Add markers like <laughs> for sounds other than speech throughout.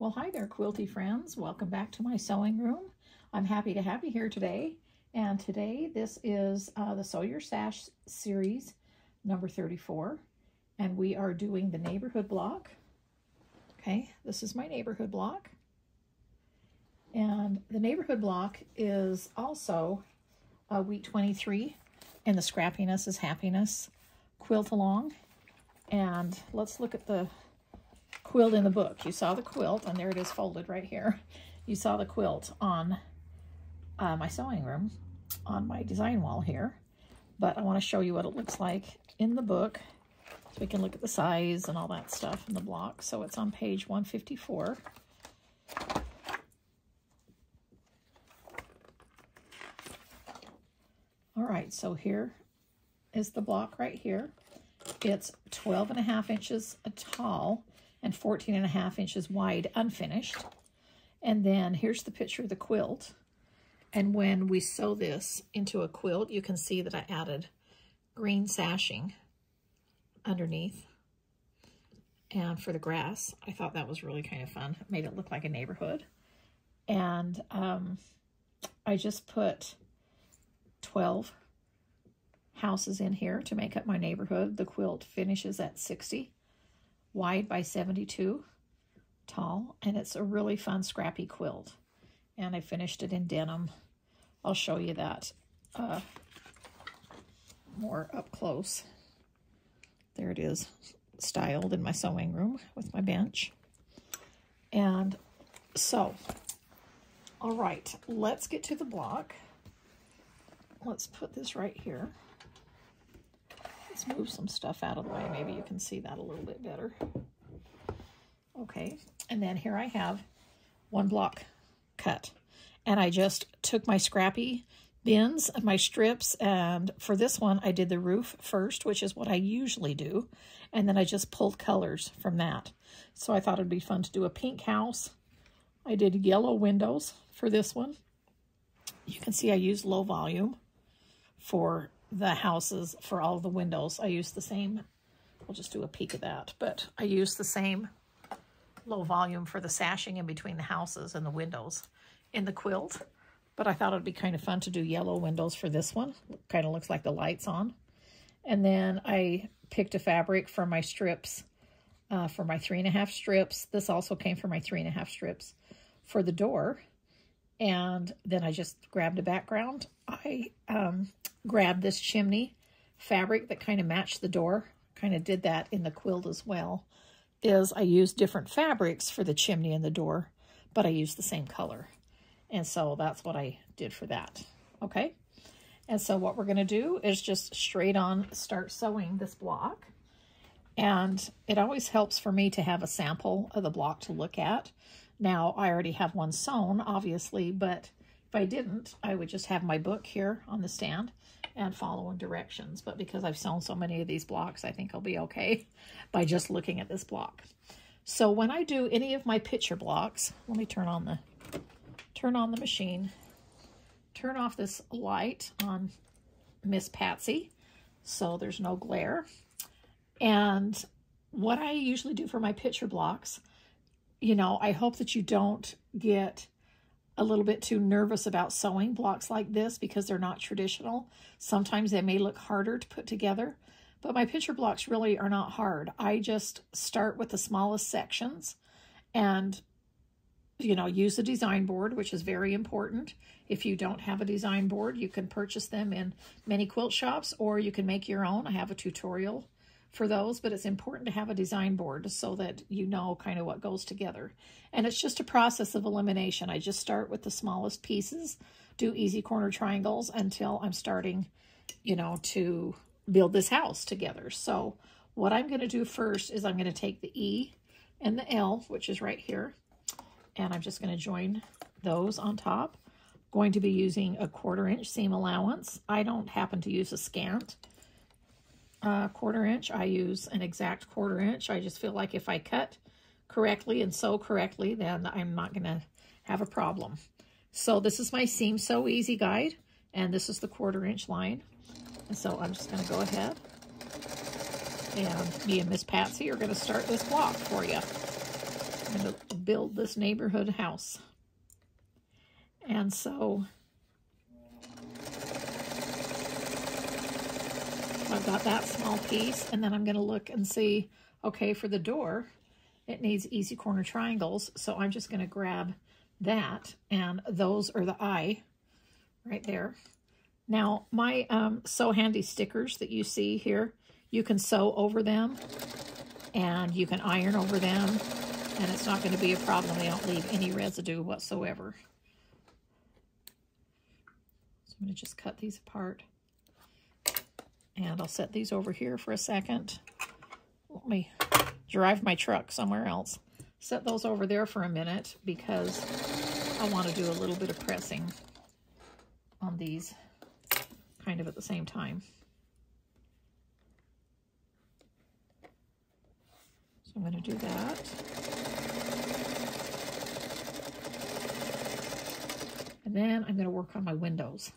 Well, hi there, quilty friends. Welcome back to my sewing room. I'm happy to have you here today. And today, this is uh, the Sew Your Stash series, number 34. And we are doing the neighborhood block. Okay, this is my neighborhood block. And the neighborhood block is also week 23. And the scrappiness is happiness. Quilt along. And let's look at the quilt in the book. You saw the quilt, and there it is folded right here. You saw the quilt on uh, my sewing room, on my design wall here. But I want to show you what it looks like in the book so we can look at the size and all that stuff in the block. So it's on page 154. All right, so here is the block right here. It's 12 and a half inches tall and 14 and a half inches wide unfinished. And then here's the picture of the quilt. And when we sew this into a quilt, you can see that I added green sashing underneath. And for the grass, I thought that was really kind of fun. It made it look like a neighborhood. And um, I just put 12 houses in here to make up my neighborhood. The quilt finishes at 60 wide by 72 tall, and it's a really fun scrappy quilt. And I finished it in denim. I'll show you that uh, more up close. There it is, styled in my sewing room with my bench. And so, all right, let's get to the block. Let's put this right here. Let's move some stuff out of the way. Maybe you can see that a little bit better. Okay, and then here I have one block cut. And I just took my scrappy bins and my strips, and for this one, I did the roof first, which is what I usually do, and then I just pulled colors from that. So I thought it'd be fun to do a pink house. I did yellow windows for this one. You can see I used low volume for the houses for all the windows. I use the same, we'll just do a peek of that, but I use the same low volume for the sashing in between the houses and the windows in the quilt. But I thought it'd be kind of fun to do yellow windows for this one. Kind of looks like the lights on. And then I picked a fabric for my strips, uh, for my three and a half strips. This also came from my three and a half strips for the door. And then I just grabbed a background. I um, grabbed this chimney fabric that kind of matched the door. Kind of did that in the quilt as well. Is I used different fabrics for the chimney and the door, but I used the same color. And so that's what I did for that. Okay. And so what we're going to do is just straight on start sewing this block. And it always helps for me to have a sample of the block to look at. Now, I already have one sewn, obviously, but if I didn't, I would just have my book here on the stand and following directions. But because I've sewn so many of these blocks, I think I'll be okay <laughs> by just looking at this block. So when I do any of my picture blocks, let me turn on the turn on the machine, turn off this light on Miss Patsy so there's no glare. And what I usually do for my picture blocks, you know, I hope that you don't get a little bit too nervous about sewing blocks like this because they're not traditional. Sometimes they may look harder to put together, but my picture blocks really are not hard. I just start with the smallest sections and, you know, use a design board, which is very important. If you don't have a design board, you can purchase them in many quilt shops or you can make your own. I have a tutorial for those, but it's important to have a design board so that you know kind of what goes together. And it's just a process of elimination. I just start with the smallest pieces, do easy corner triangles until I'm starting, you know, to build this house together. So what I'm going to do first is I'm going to take the E and the L, which is right here, and I'm just going to join those on top. Going to be using a quarter inch seam allowance. I don't happen to use a scant uh, quarter inch. I use an exact quarter inch. I just feel like if I cut correctly and sew correctly, then I'm not going to have a problem. So this is my Seam Sew Easy guide, and this is the quarter inch line. And so I'm just going to go ahead and me and Miss Patsy are going to start this block for you. I'm going to build this neighborhood house. And so I've got that small piece and then I'm going to look and see, okay, for the door, it needs easy corner triangles. So I'm just going to grab that and those are the eye right there. Now my um, Sew Handy stickers that you see here, you can sew over them and you can iron over them and it's not going to be a problem. They don't leave any residue whatsoever. So I'm going to just cut these apart. And I'll set these over here for a second. Let me drive my truck somewhere else. Set those over there for a minute because I want to do a little bit of pressing on these kind of at the same time. So I'm going to do that. And then I'm going to work on my windows.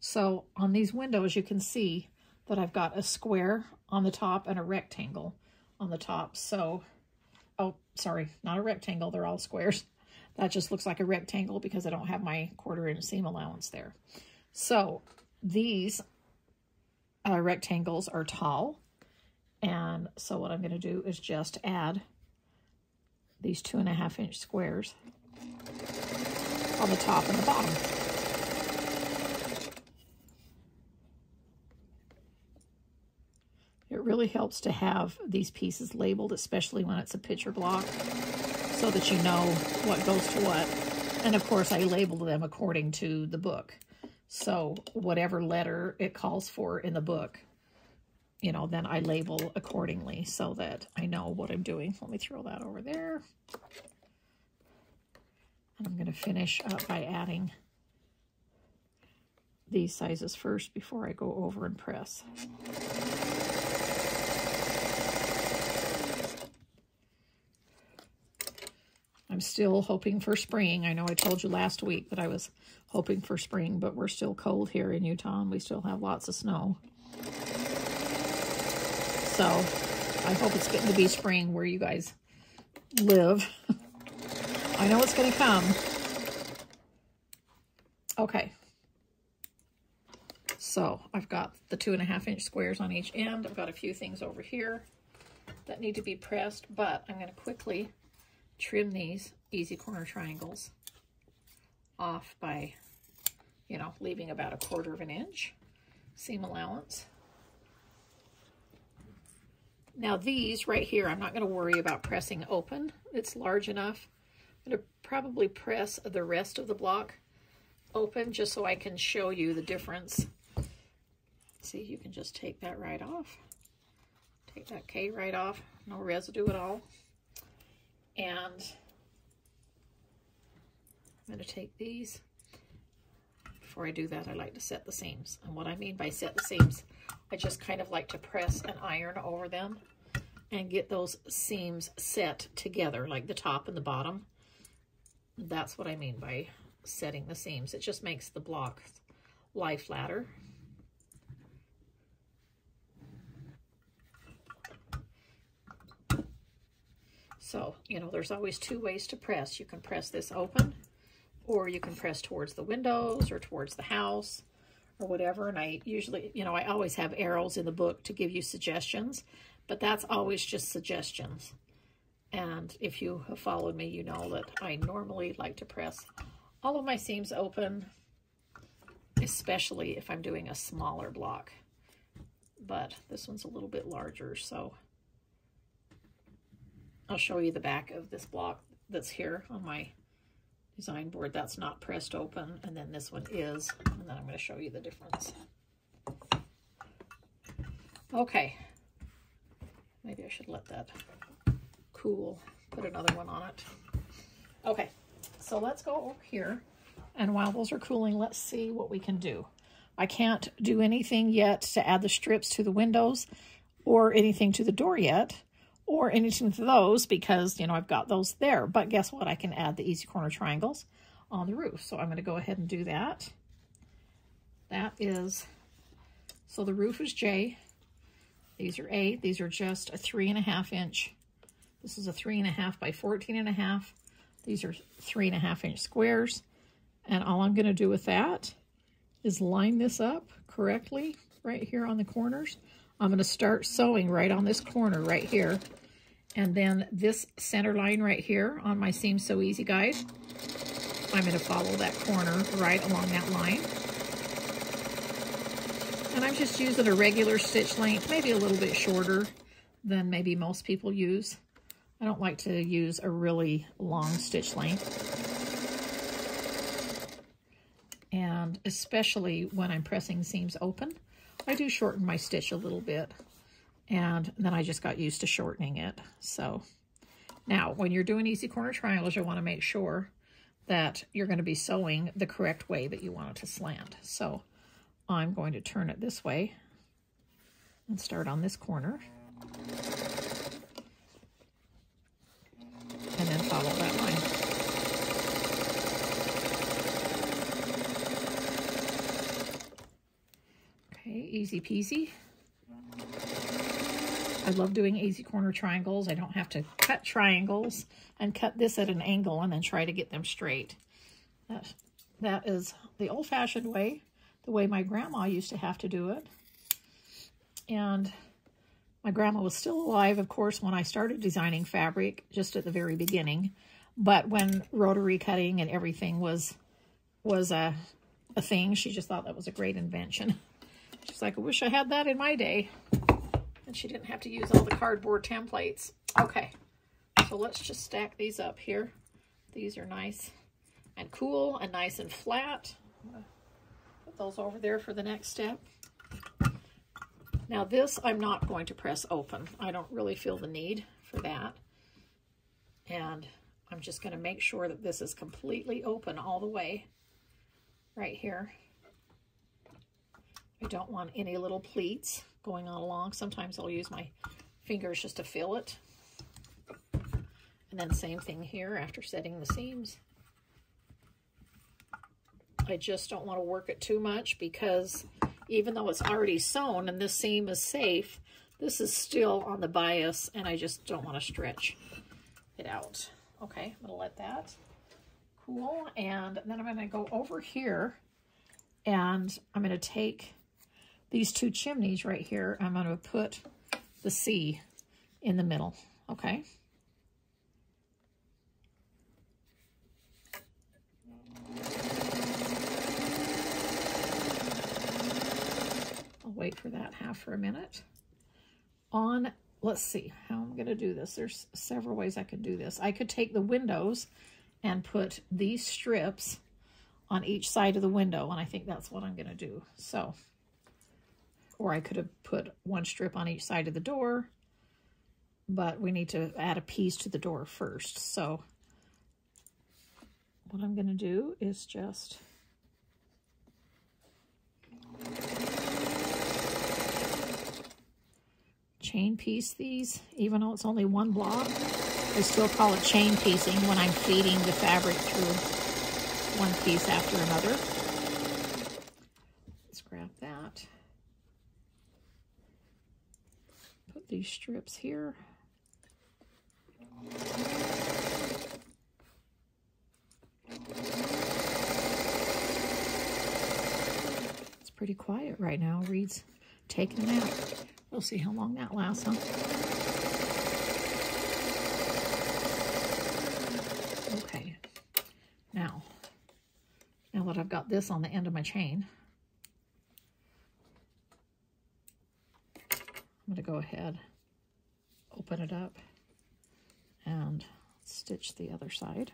So on these windows, you can see that I've got a square on the top and a rectangle on the top. So, oh, sorry, not a rectangle. They're all squares. <laughs> That just looks like a rectangle because I don't have my quarter inch seam allowance there. So these uh, rectangles are tall. And so what I'm going to do is just add these two and a half inch squares on the top and the bottom. Really helps to have these pieces labeled, especially when it's a picture block, so that you know what goes to what. And of course, I labeled them according to the book. So whatever letter it calls for in the book, you know, then I label accordingly so that I know what I'm doing. Let me throw that over there. And I'm going to finish up by adding these sizes first before I go over and press. I'm still hoping for spring. I know I told you last week that I was hoping for spring, but we're still cold here in Utah and we still have lots of snow. So I hope it's getting to be spring where you guys live. <laughs> I know it's going to come. Okay. So I've got the two and a half inch squares on each end. I've got a few things over here that need to be pressed, but I'm going to quickly trim these easy corner triangles off by, you know, leaving about a quarter of an inch seam allowance. Now these right here, I'm not going to worry about pressing open. It's large enough. I'm going to probably press the rest of the block open just so I can show you the difference. See, you can just take that right off. Take that K right off. No residue at all. And I'm going to take these. Before I do that, I like to set the seams. And what I mean by set the seams, I just kind of like to press an iron over them and get those seams set together, like the top and the bottom. That's what I mean by setting the seams. It just makes the block lie flatter. So, you know, there's always two ways to press. You can press this open, or you can press towards the windows or towards the house or whatever. And I usually, you know, I always have arrows in the book to give you suggestions, but that's always just suggestions. And if you have followed me, you know that I normally like to press all of my seams open, especially if I'm doing a smaller block. But this one's a little bit larger, so I'll show you the back of this block that's here on my design board. That's not pressed open, and then this one is, and then I'm going to show you the difference. Okay. Maybe I should let that cool. Put another one on it. Okay, so let's go over here. And while those are cooling, let's see what we can do. I can't do anything yet to add the strips to the windows or anything to the door yet or anything to those because, you know, I've got those there. But guess what? I can add the easy corner triangles on the roof. So I'm going to go ahead and do that. That is, so the roof is J. These are A. These are just a three and a half inch. This is a three and a half by 14 and a half These are three and a half inch squares. And all I'm going to do with that is line this up correctly right here on the corners. I'm going to start sewing right on this corner right here. And then this center line right here on my Seam Sew Easy guide, I'm going to follow that corner right along that line. And I'm just using a regular stitch length, maybe a little bit shorter than maybe most people use. I don't like to use a really long stitch length. And especially when I'm pressing seams open, I do shorten my stitch a little bit. And then I just got used to shortening it. So now when you're doing easy corner triangles, you want to make sure that you're going to be sewing the correct way that you want it to slant. So I'm going to turn it this way and start on this corner. And then follow that line. Okay, easy peasy. I love doing easy corner triangles. I don't have to cut triangles and cut this at an angle and then try to get them straight. That, that is the old-fashioned way, the way my grandma used to have to do it. And my grandma was still alive, of course, when I started designing fabric, just at the very beginning. But when rotary cutting and everything was was a, a thing, she just thought that was a great invention. <laughs> She's like, I wish I had that in my day. And she didn't have to use all the cardboard templates. Okay, so let's just stack these up here. These are nice and cool and nice and flat. Put those over there for the next step. Now this I'm not going to press open. I don't really feel the need for that. And I'm just going to make sure that this is completely open all the way right here. I don't want any little pleats going on along. Sometimes I'll use my fingers just to feel it. And then same thing here after setting the seams. I just don't want to work it too much because even though it's already sewn and this seam is safe, this is still on the bias and I just don't want to stretch it out. Okay, I'm going to let that cool. And then I'm going to go over here and I'm going to take these two chimneys right here. I'm going to put the C in the middle. Okay. I'll wait for that half for a minute. On, let's see how I'm going to do this. There's several ways I could do this. I could take the windows and put these strips on each side of the window, and I think that's what I'm going to do. So, or I could have put one strip on each side of the door, but we need to add a piece to the door first. So, what I'm going to do is just chain piece these, even though it's only one block. I still call it chain piecing when I'm feeding the fabric through one piece after another. Let's grab that. Put these strips here. It's pretty quiet right now. Reed's taking a nap. We'll see how long that lasts, huh? Okay. Now, now that I've got this on the end of my chain, I'm going to go ahead, open it up, and stitch the other side.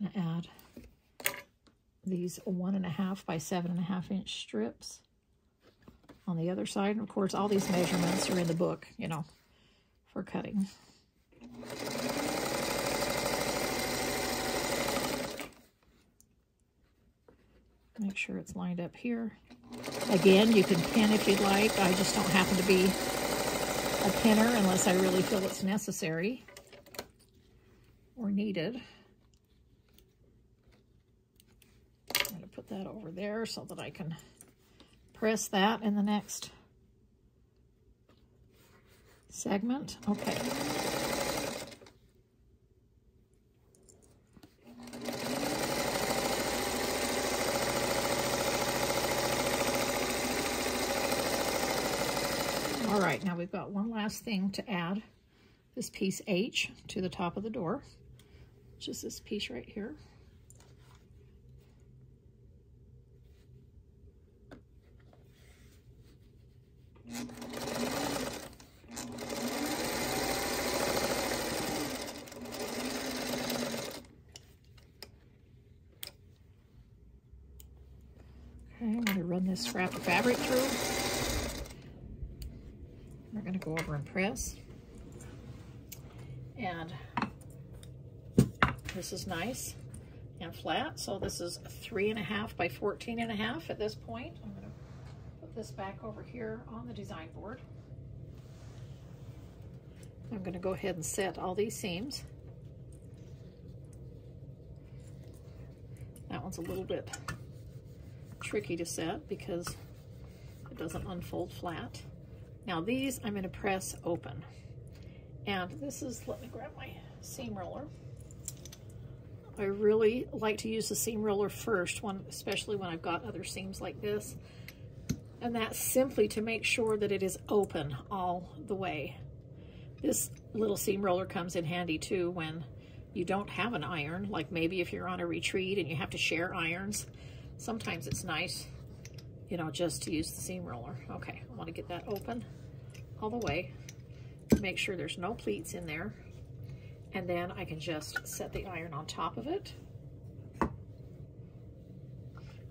Going to add these one and a half by seven and a half inch strips on the other side. And of course, all these measurements are in the book, you know, for cutting. Make sure it's lined up here. Again, you can pin if you'd like. I just don't happen to be a pinner unless I really feel it's necessary or needed. I'm going to put that over there so that I can press that in the next segment. Okay. All right, now we've got one last thing to add this piece H to the top of the door, which is this piece right here. Okay, I'm going to run this scrap of fabric through. We're going to go over and press. And this is nice and flat. So this is three and a half by 14 and a half at this point. I'm going to put this back over here on the design board. I'm going to go ahead and set all these seams. That one's a little bit tricky to set because it doesn't unfold flat. Now these I'm going to press open. And this is, let me grab my seam roller. I really like to use the seam roller first, one, especially when I've got other seams like this. And that's simply to make sure that it is open all the way. This little seam roller comes in handy too when you don't have an iron, like maybe if you're on a retreat and you have to share irons. Sometimes it's nice, you know, just to use the seam roller. Okay, I want to get that open all the way. Make sure there's no pleats in there. And then I can just set the iron on top of it.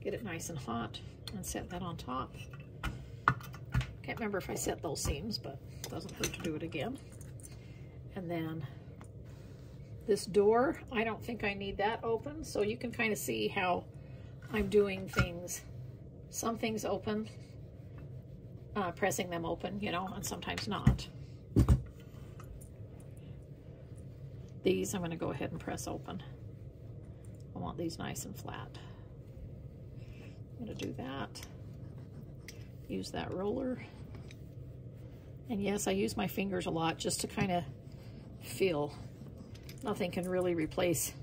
Get it nice and hot and set that on top. Can't remember if I set those seams, but it doesn't hurt to do it again. And then this door, I don't think I need that open, so you can kind of see how I'm doing things. Some things open, uh, pressing them open, you know, and sometimes not. These I'm going to go ahead and press open. I want these nice and flat. I'm going to do that. Use that roller. And yes, I use my fingers a lot just to kind of feel. Nothing can really replace,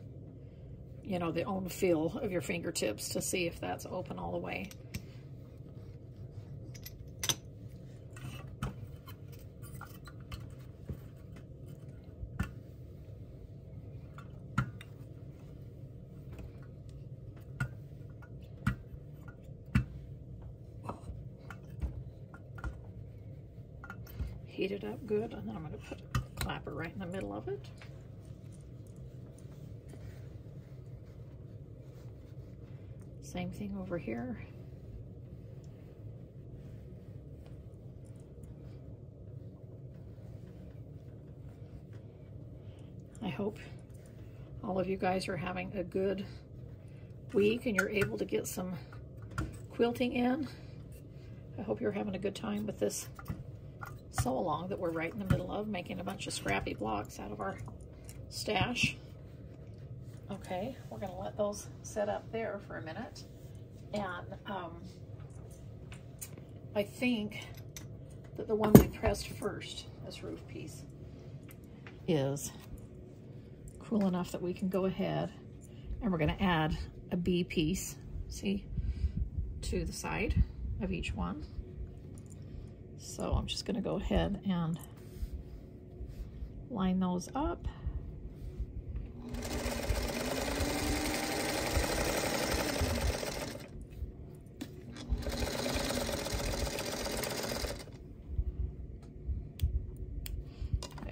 you know, the own feel of your fingertips to see if that's open all the way. heat it up good, and then I'm going to put a clapper right in the middle of it. Same thing over here. I hope all of you guys are having a good week and you're able to get some quilting in. I hope you're having a good time with this sew along that we're right in the middle of, making a bunch of scrappy blocks out of our stash. Okay, we're going to let those set up there for a minute. And um, I think that the one we pressed first, this roof piece, is cool enough that we can go ahead and we're going to add a B piece, see, to the side of each one. So I'm just going to go ahead and line those up.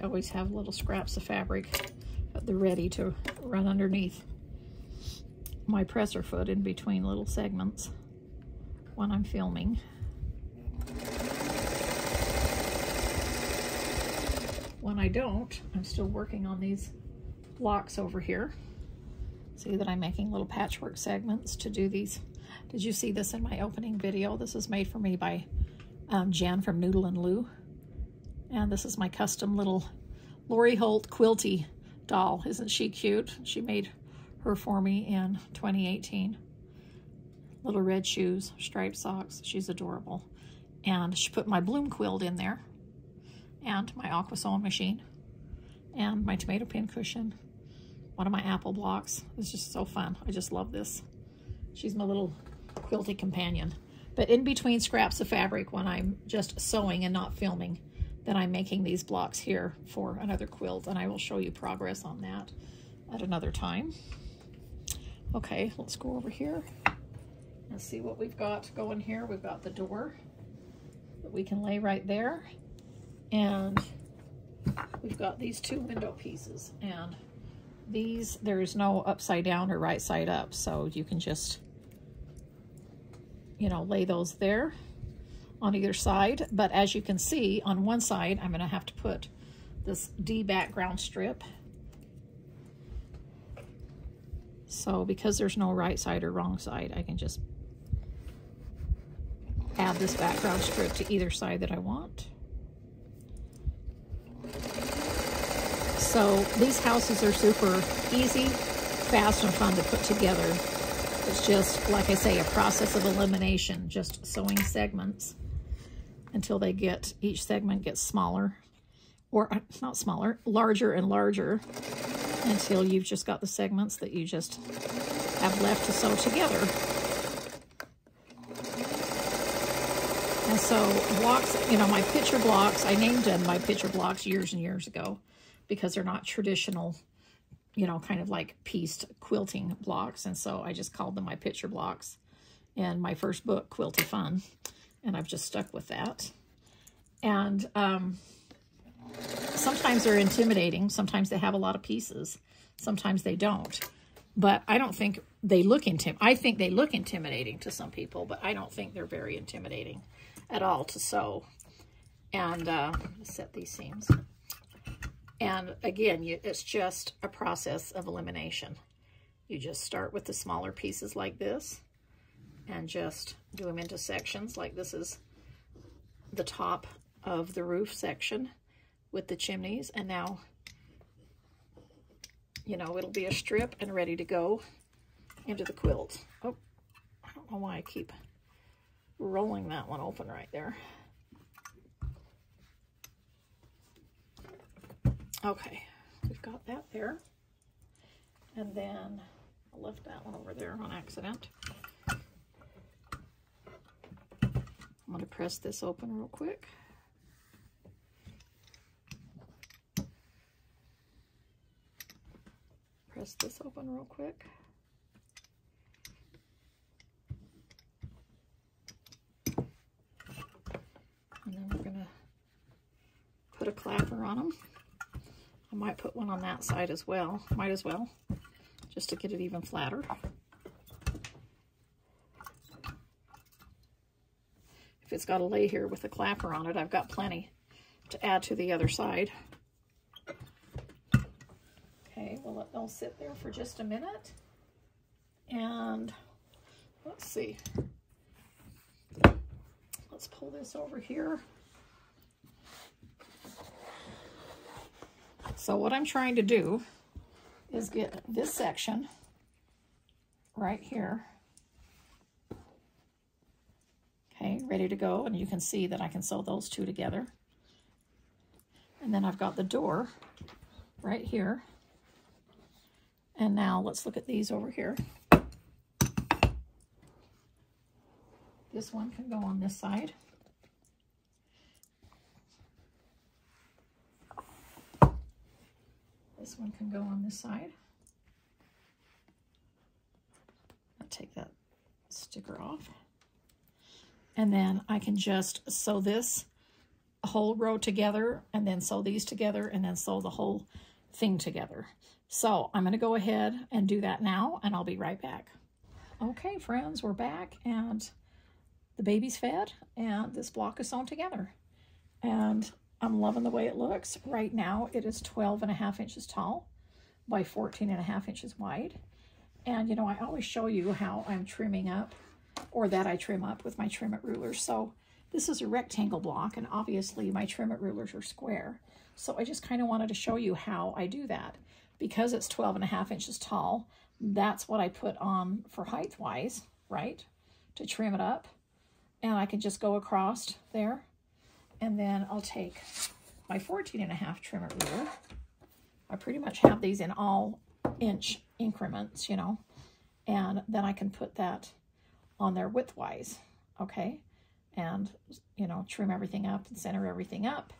I always have little scraps of fabric at the ready to run underneath my presser foot in between little segments when I'm filming. When I don't, I'm still working on these blocks over here. See that I'm making little patchwork segments to do these. Did you see this in my opening video? This is made for me by um, Jen from Noodle and Lou. And this is my custom little Lori Holt quilty doll. Isn't she cute? She made her for me in 2018. little red shoes, striped socks. She's adorable. And she put my bloom quilt in there and my aqua sewing machine and my tomato pin cushion. One of my apple blocks. It's just so fun. I just love this. She's my little quilty companion. But in between scraps of fabric when I'm just sewing and not filming, then I'm making these blocks here for another quilt and I will show you progress on that at another time. Okay, let's go over here and see what we've got going here. We've got the door that we can lay right there. And we've got these two window pieces. And these, there's no upside down or right side up. So you can just, you know, lay those there on either side. But as you can see, on one side, I'm going to have to put this D background strip So because there's no right side or wrong side, I can just add this background strip to either side that I want. So these houses are super easy, fast, and fun to put together. It's just, like I say, a process of elimination, just sewing segments until they get, each segment gets smaller, or uh, not smaller, larger and larger until you've just got the segments that you just have left to sew together. And so blocks, you know, my picture blocks, I named them my picture blocks years and years ago because they're not traditional, you know, kind of like pieced quilting blocks. And so I just called them my picture blocks in my first book, Quilty Fun. And I've just stuck with that. And um, sometimes they're intimidating. Sometimes they have a lot of pieces. Sometimes they don't. But I don't think they look intim. I think they look intimidating to some people, but I don't think they're very intimidating at all to sew. And uh, set these seams. And again, you, it's just a process of elimination. You just start with the smaller pieces like this and just do them into sections. Like this is the top of the roof section with the chimneys. And now, you know, it'll be a strip and ready to go into the quilt. Oh, I don't know why I keep rolling that one open right there. Okay, we've got that there. And then I left that one over there on accident. I'm going to press this open real quick. press this open real quick. And then we're going to put a clapper on them. I might put one on that side as well. Might as well, just to get it even flatter. If it's got to lay here with a clapper on it, I've got plenty to add to the other side. Okay, we'll let those sit there for just a minute. And let's see. Let's pull this over here. So what I'm trying to do is get this section right here. Okay, ready to go. And you can see that I can sew those two together. And then I've got the door right here. And now let's look at these over here. This one can go on this side. This one can go on this side. I'll take that sticker off. And then I can just sew this whole row together and then sew these together and then sew the whole thing together. So I'm going to go ahead and do that now, and I'll be right back. Okay, friends, we're back, and the baby's fed, and this block is sewn together. And I'm loving the way it looks. Right now, it is 12 and a half inches tall by 14 and a half inches wide. And, you know, I always show you how I'm trimming up, or that I trim up with my trim it rulers. So this is a rectangle block, and obviously my trim it rulers are square. So I just kind of wanted to show you how I do that because it's 12 and a half inches tall, that's what I put on for height-wise, right? to trim it up. And I can just go across there. And then I'll take my 14 and a half trimmer ruler. I pretty much have these in all inch increments, you know. And then I can put that on there widthwise, okay? And, you know, trim everything up and center everything up.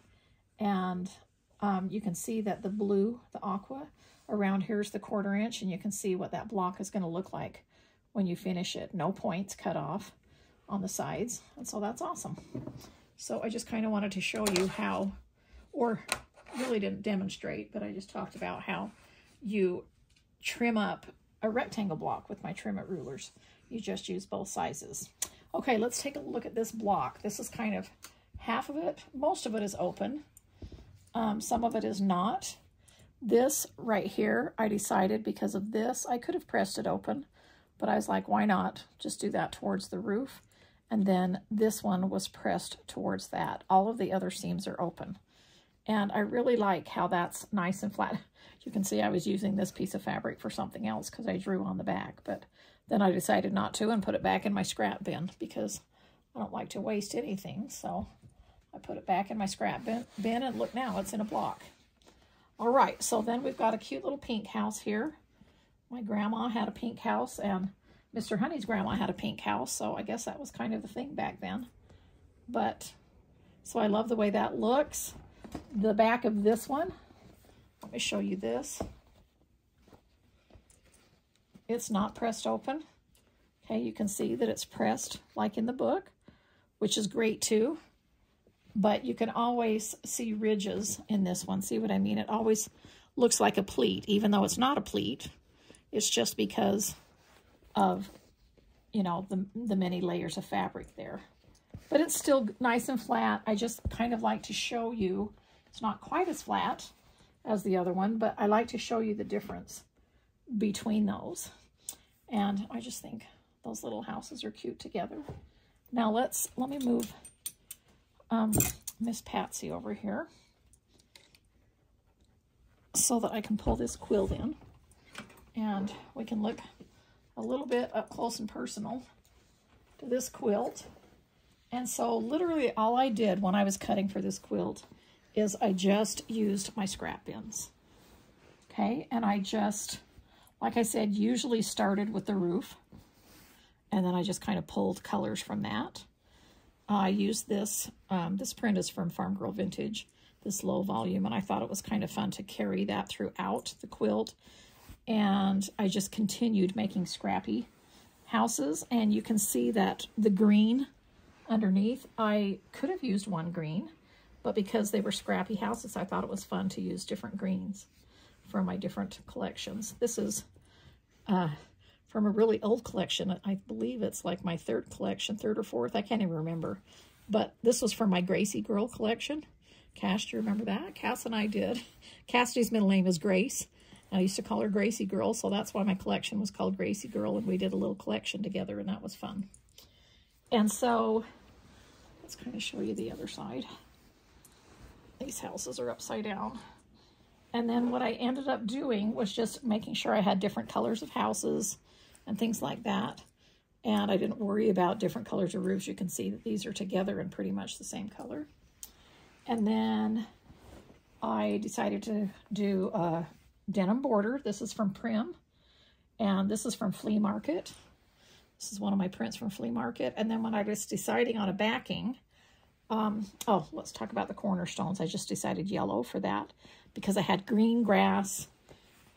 And um, you can see that the blue, the aqua, around here is the quarter inch, and you can see what that block is going to look like when you finish it. No points cut off on the sides, and so that's awesome. So I just kind of wanted to show you how, or really didn't demonstrate, but I just talked about how you trim up a rectangle block with my Trim It rulers. You just use both sizes. Okay, let's take a look at this block. This is kind of half of it. Most of it is open. Um, some of it is not. This right here, I decided because of this, I could have pressed it open, but I was like, why not just do that towards the roof? And then this one was pressed towards that. All of the other seams are open. And I really like how that's nice and flat. <laughs> You can see I was using this piece of fabric for something else because I drew on the back, but then I decided not to and put it back in my scrap bin because I don't like to waste anything. So I put it back in my scrap bin, bin and look now, it's in a block. All right, so then we've got a cute little pink house here. My grandma had a pink house and Mr. Honey's grandma had a pink house, so I guess that was kind of the thing back then. But, so I love the way that looks. The back of this one, let me show you this. It's not pressed open. Okay, you can see that it's pressed like in the book, which is great too but you can always see ridges in this one. See what I mean? It always looks like a pleat, even though it's not a pleat. It's just because of, you know, the, the many layers of fabric there. But it's still nice and flat. I just kind of like to show you, it's not quite as flat as the other one, but I like to show you the difference between those. And I just think those little houses are cute together. Now let's, let me move um, Miss Patsy over here so that I can pull this quilt in and we can look a little bit up close and personal to this quilt. And so literally all I did when I was cutting for this quilt is I just used my scrap bins. Okay, and I just, like I said, usually started with the roof and then I just kind of pulled colors from that. I used this, um, this print is from Farm Girl Vintage, this low volume, and I thought it was kind of fun to carry that throughout the quilt. And I just continued making scrappy houses, and you can see that the green underneath, I could have used one green, but because they were scrappy houses, I thought it was fun to use different greens for my different collections. This is uh, from a really old collection. I believe it's like my third collection, third or fourth. I can't even remember. But this was from my Gracie Girl collection. Cass, do you remember that? Cass and I did. <laughs> Cassidy's middle name is Grace. I used to call her Gracie Girl, so that's why my collection was called Gracie Girl, and we did a little collection together, and that was fun. And so, let's kind of show you the other side. These houses are upside down. And then what I ended up doing was just making sure I had different colors of houses, and things like that. And I didn't worry about different colors of roofs. You can see that these are together in pretty much the same color. And then I decided to do a denim border. This is from Prim. And this is from Flea Market. This is one of my prints from Flea Market. And then when I was deciding on a backing, um, oh, let's talk about the cornerstones. I just decided yellow for that because I had green grass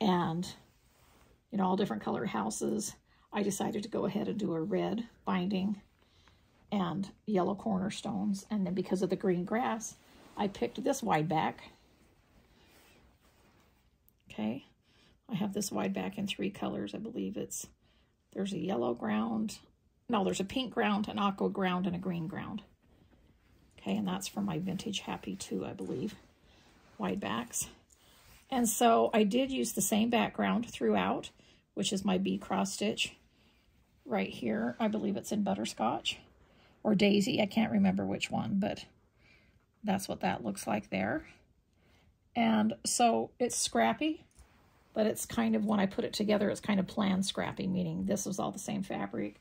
and you know, all different color houses. I decided to go ahead and do a red binding and yellow cornerstones. And then because of the green grass, I picked this wide back. Okay. I have this wide back in three colors. I believe it's, there's a yellow ground. No, there's a pink ground, an aqua ground, and a green ground. Okay, and that's from my Vintage Happy 2, I believe. Wide backs. And so I did use the same background throughout which is my bee cross stitch right here. I believe it's in butterscotch or daisy. I can't remember which one, but that's what that looks like there. And so it's scrappy, but it's kind of, when I put it together, it's kind of planned scrappy, meaning this was all the same fabric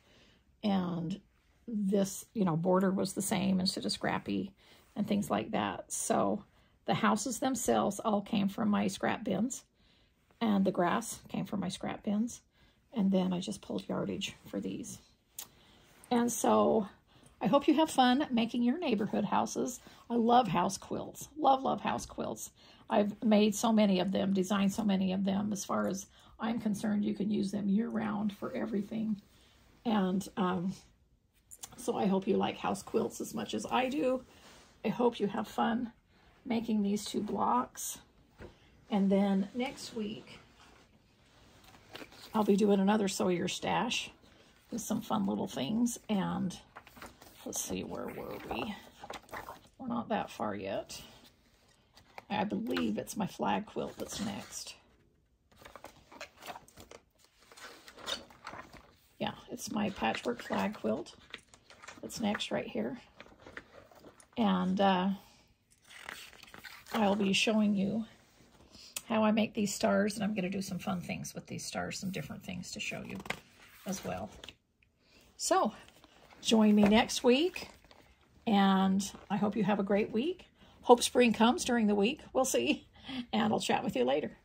and this, you know, border was the same instead of scrappy and things like that. So the houses themselves all came from my scrap bins and the grass came from my scrap bins. And then I just pulled yardage for these. And so I hope you have fun making your neighborhood houses. I love house quilts. Love, love house quilts. I've made so many of them, designed so many of them. As far as I'm concerned, you can use them year-round for everything. And um, so I hope you like house quilts as much as I do. I hope you have fun making these two blocks. And then next week, I'll be doing another Sew Your Stash with some fun little things. And let's see, where were we? We're not that far yet. I believe it's my flag quilt that's next. Yeah, it's my patchwork flag quilt that's next right here. And uh, I'll be showing you how I make these stars, and I'm going to do some fun things with these stars, some different things to show you as well. So, join me next week, and I hope you have a great week. Hope spring comes during the week. We'll see, and I'll chat with you later.